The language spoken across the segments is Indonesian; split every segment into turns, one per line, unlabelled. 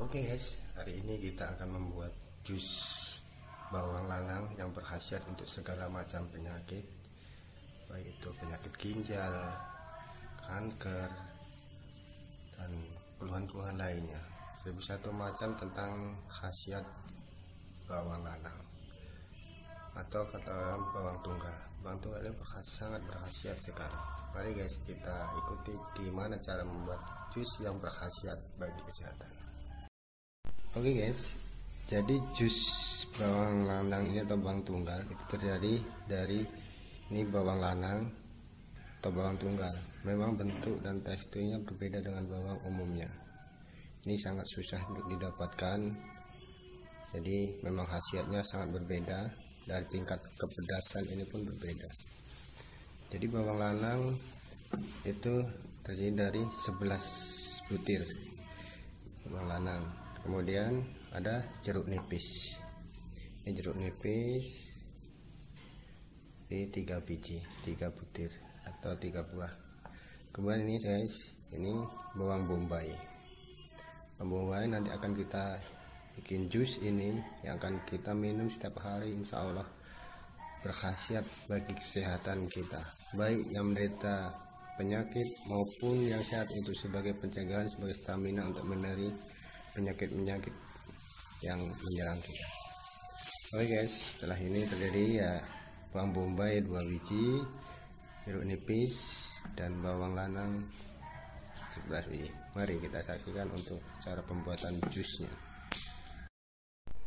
Oke guys, hari ini kita akan membuat jus bawang lanang yang berkhasiat untuk segala macam penyakit. Baik itu penyakit ginjal, kanker, dan keluhan-keluhan lainnya. Sebu satu macam tentang khasiat bawang lanang. Atau kata orang bawang tunggal. Bawang tunggal ini sangat berkhasiat sekali mari guys kita ikuti gimana cara membuat jus yang berkhasiat bagi kesehatan oke okay guys. Jadi jus bawang lanang ini atau bawang tunggal itu terjadi dari ini bawang lanang atau bawang tunggal. Memang bentuk dan teksturnya berbeda dengan bawang umumnya. Ini sangat susah untuk didapatkan. Jadi memang khasiatnya sangat berbeda. Dari tingkat kepedasan ini pun berbeda. Jadi bawang lanang itu terdiri dari 11 butir bawang lanang kemudian ada jeruk nipis. Ini jeruk nipis ini tiga biji tiga butir atau tiga buah. Kemudian ini guys ini bawang bombay. Bawang bombay nanti akan kita bikin jus ini yang akan kita minum setiap hari insya Allah berkhasiat bagi kesehatan kita baik yang menderita penyakit maupun yang sehat itu sebagai pencegahan sebagai stamina untuk meneri penyakit-penyakit yang menyerang kita. Oke guys setelah ini terjadi ya bawang bombay dua biji jeruk nipis dan bawang lanang 11 biji. Mari kita saksikan untuk cara pembuatan jusnya.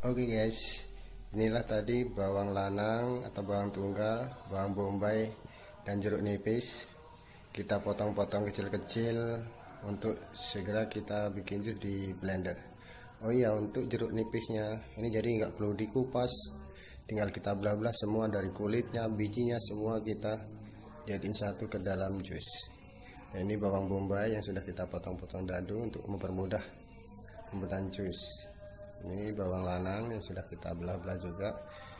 Oke okay guys, inilah tadi bawang lanang atau bawang tunggal, bawang bombay dan jeruk nipis. Kita potong-potong kecil-kecil untuk segera kita bikin jus di blender. Oh iya, untuk jeruk nipisnya ini jadi nggak perlu dikupas, tinggal kita belah-belah semua dari kulitnya, bijinya semua kita jadiin satu ke dalam jus. Nah, ini bawang bombay yang sudah kita potong-potong dadu untuk mempermudah pembuatan jus ini bawang lanang yang sudah kita belah-belah juga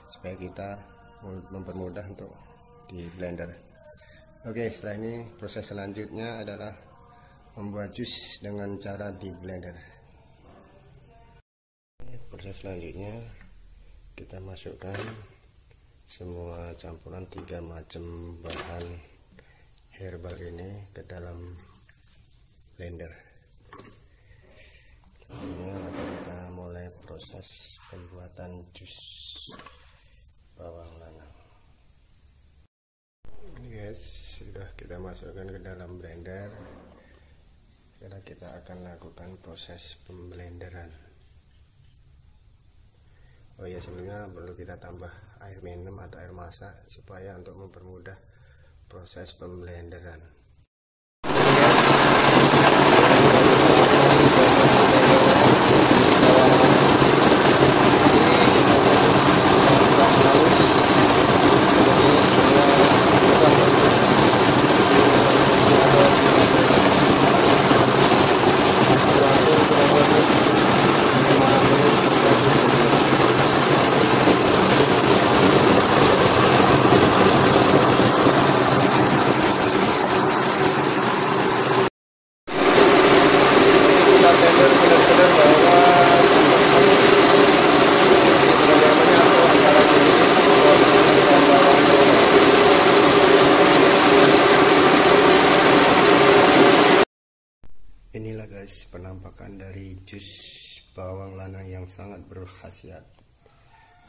supaya kita mempermudah untuk di blender oke setelah ini proses selanjutnya adalah membuat jus dengan cara di blender. Proses selanjutnya kita masukkan semua campuran tiga macam bahan herbal ini ke dalam blender. Proses pembuatan jus bawang lanang ini guys sudah kita masukkan ke dalam blender kita akan lakukan proses pemblenderan. Oh ya sebelumnya perlu kita tambah air minum atau air masak supaya untuk mempermudah proses pemblenderan penampakan dari jus bawang lanang yang sangat berkhasiat.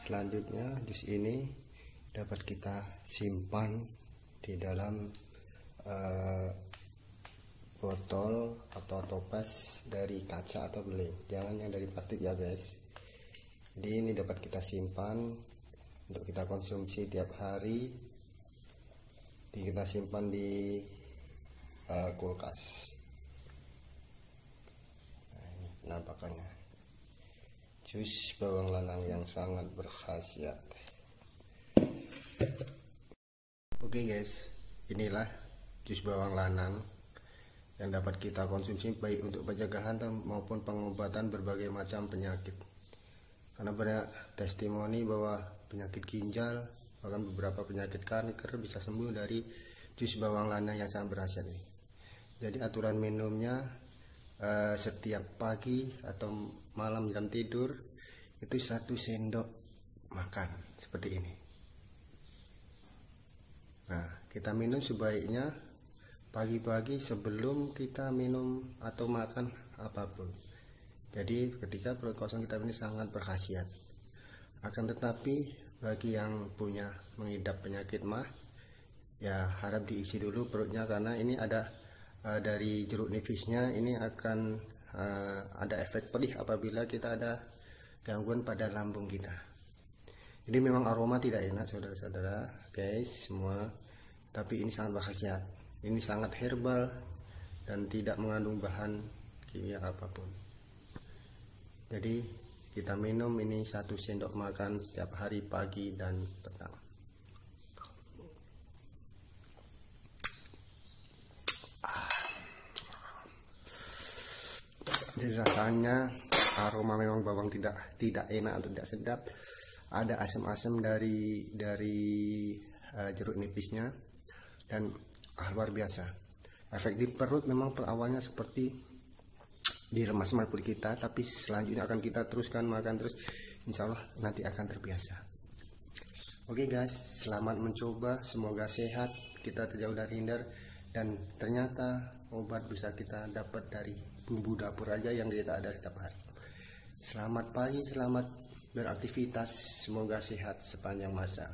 Selanjutnya jus ini dapat kita simpan di dalam uh, botol atau toples dari kaca atau beling. Jangan yang dari plastik ya guys. Jadi ini dapat kita simpan untuk kita konsumsi tiap hari. Kita simpan di uh, kulkas penampakannya jus bawang lanang yang sangat berkhasiat. Oke okay guys. Inilah jus bawang lanang yang dapat kita konsumsi baik untuk pencegahan maupun pengobatan berbagai macam penyakit. Karena banyak testimoni bahwa penyakit ginjal bahkan beberapa penyakit kanker bisa sembuh dari jus bawang lanang yang sangat berhasil jadi aturan minumnya uh, setiap pagi atau malam jam tidur itu satu sendok makan seperti ini. Nah kita minum sebaiknya pagi-pagi sebelum kita minum atau makan apa pun. Jadi ketika perut kosong kita ini sangat berkhasiat. Akan tetapi bagi yang punya mengidap penyakit mah ya harap diisi dulu perutnya karena ini ada uh, dari jeruk nipisnya ini akan uh, ada efek pedih apabila kita ada gangguan pada lambung kita. Jadi memang aroma tidak enak saudara-saudara guys semua. Tapi ini sangat berkhasiat. Ini sangat herbal dan tidak mengandung bahan kimia apa pun. Jadi kita minum ini satu sendok makan setiap hari pagi dan petang rasanya aroma memang bawang tidak tidak enak atau tidak sedap. Ada asam-asam dari dari uh, jeruk nipisnya dan ah, luar biasa. Efek di perut memang awalnya seperti diremas sama kulit kita tapi selanjutnya akan kita teruskan makan terus. Insya Allah nanti akan terbiasa. Oke okay guys selamat mencoba. Semoga sehat. Kita terjauh dari hindar. Dan ternyata obat bisa kita dapat dari bumbu dapur aja yang kita ada setiap hari. Selamat pagi selamat beraktivitas. Semoga sehat sepanjang masa